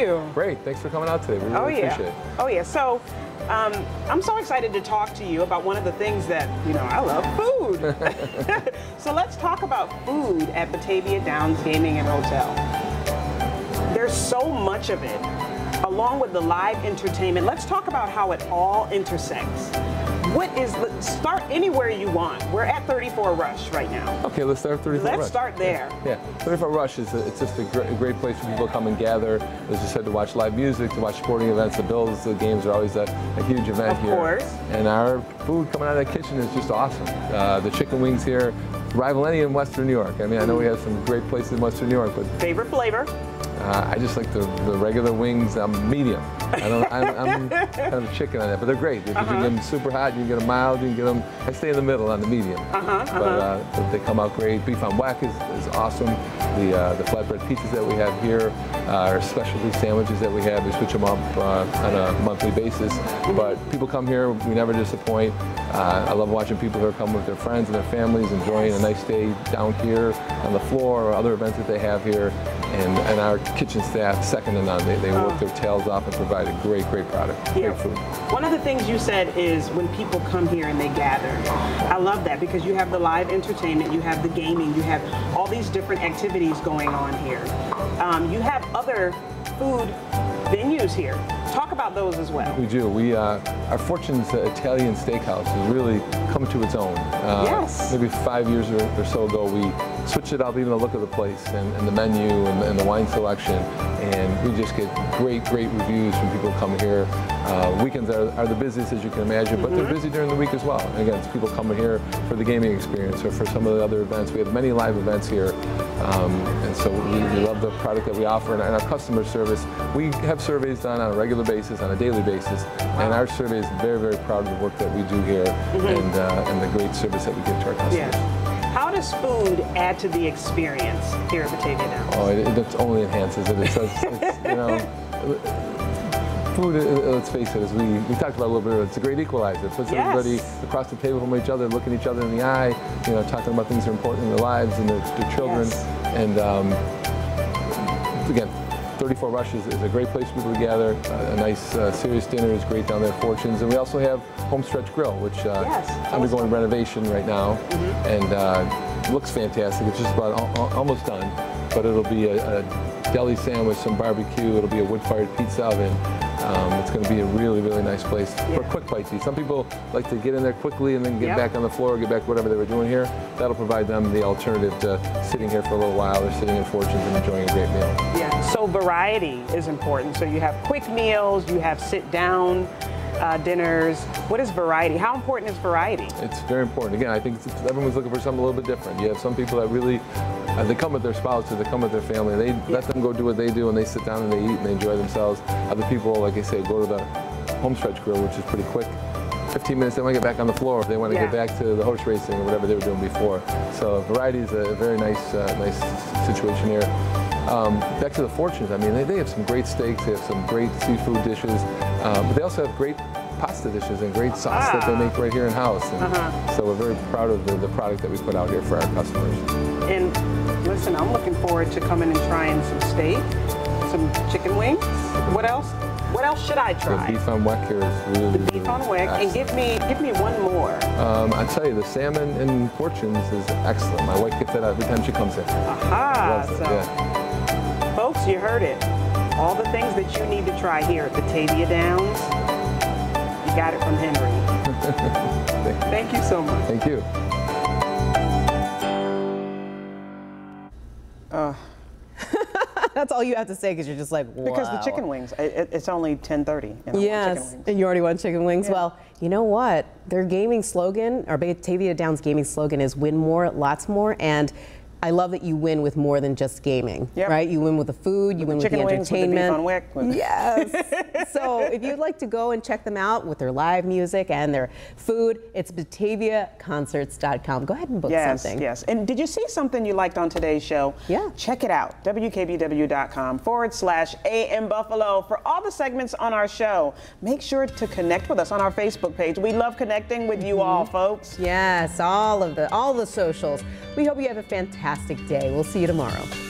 you? Great. Thanks for coming out today. We really oh, yeah. appreciate it. Oh, yeah. So, um, I'm so excited to talk to you about one of the things that, you know, I love food. so let's talk about food at Batavia Downs Gaming and Hotel. There's so much of it, along with the live entertainment. Let's talk about how it all intersects. What is, the start anywhere you want. We're at 34 Rush right now. Okay, let's start 34 Let's Rush. start there. Yeah, 34 Rush is a, it's just a great, a great place for people to come and gather. As you said, to watch live music, to watch sporting events. The Bills, the games are always a, a huge event Of here. Of course. And our food coming out of the kitchen is just awesome. Uh, the chicken wings here rival any in Western New York. I mean, I know we have some great places in Western New York, but Favorite flavor? Uh, I just like the, the regular wings. I'm medium. I don't, I'm, I'm kind of a chicken on that, but they're great. If you can get them super hot, you can get them mild, you can get them. I stay in the middle on the medium. Uh-huh, But uh, but they come out great. Beef on weck is, is awesome. The uh, the flatbread pizzas that we have here, uh, our specialty sandwiches that we have, we switch them up uh, on a monthly basis. But people come here, we never disappoint. Uh, I love watching people who are coming with their friends and their families, enjoying a nice day down here on the floor or other events that they have here. And, and our kitchen staff, second to none, they, they work their tails off and provide a great, great product, Yeah. great food. One of the things you said is when people come here and they gather. I love that because you have the live entertainment, you have the gaming, you have all these different activities going on here. Um, you have other food venues here. Talk about those as well. We do. We uh, our Fortune's uh, Italian Steakhouse has really come to its own. Uh, Yes. Maybe five years or, or so ago, we switched it up, even the look of the place and, and the menu and, and the wine selection, and we just get great, great reviews from people who come here. Uh, weekends are, are the busiest as you can imagine, but they're busy during the week as well. And again, it's people coming here for the gaming experience or for some of the other events. We have many live events here, um, and so we, we love the product that we offer and, and our customer service. We have surveys done on a regular basis, on a daily basis, and our survey is very, very proud of the work that we do here and, uh, and the great service that we give to our customers. Yeah. How does food add to the experience here at Batavia Downs? Oh, it, it only enhances it. It's, it's, it's, you know, food. uh, Let's face it, as we, we talked about a little bit. earlier, It's a great equalizer. It puts Yes. everybody across the table from each other, looking each other in the eye. You know, talking about things that are important in their lives and their, their children. Yes. And um, again. 34 Rush is, is a great place for people to gather. Uh, a nice, uh, serious dinner is great down there at Fortunes. And we also have Homestretch Grill, which uh, Yes. is undergoing renovation right now. And uh, looks fantastic. It's just about al- al- almost done. But it'll be a, a deli sandwich, some barbecue. It'll be a wood-fired pizza oven. Um, it's going to be a really, really nice place for quick bites. Some people like to get in there quickly and then get Yep. back on the floor, get back to whatever they were doing here. That'll provide them the alternative to sitting here for a little while or sitting in Fortunes and enjoying a great meal. Yeah. So variety is important. So you have quick meals, you have sit down uh, dinners. What is variety? How important is variety? It's very important. Again, I think everyone's looking for something a little bit different. You have some people that really, uh, they come with their spouse or they come with their family. They let them go do what they do and they sit down and they eat and they enjoy themselves. Other people, like I say, go to the homestretch grill, which is pretty quick. 15 minutes, they want to get back on the floor. If they want to get back to the horse racing or whatever they were doing before. So variety is a very nice, uh, nice situation here. Um, back to the Fortunes, I mean, they, they have some great steaks, they have some great seafood dishes, uh, but they also have great pasta dishes and great sauce that they Ah. make right here in house. Uh-huh. So we're very proud of the, the product that we put out here for our customers. And listen, I'm looking forward to coming and trying some steak, some chicken wings. What else? What else should I try? The beef on weck here is really, The beef on weck, and give me give me one more. Um, I tell you, the salmon in Fortunes is excellent. My wife gets that every time she comes in. Aha! It, So, yeah. Folks, you heard it. All the things that you need to try here at Batavia Downs, you got it from Henry. Thank you so much. Thank you. That's all you have to say because you're just like, wow. Because the chicken wings, it, it- it's only 10:30. and Yes, and you already want chicken wings. Yeah. Well, you know what? Their gaming slogan, or Batavia Downs gaming slogan is win more, lots more. And I love that you win with more than just gaming, Yep. right? You win with the food, you win with chicken the wings, with the beef entertainment. on weck, with- Yes. so if you'd like to go and check them out with their live music and their food, it's BataviaConcerts.com. Go ahead and book Yes, something. yes. yes. And did you see something you liked on today's show? Yeah. Check it out. WKBW.com forward slash AM Buffalo for all the segments on our show. Make sure to connect with us on our Facebook page. We love connecting with you all, mm-hmm. folks. Yes, all of the all the socials. We hope you have a fantastic day. We'll see you tomorrow.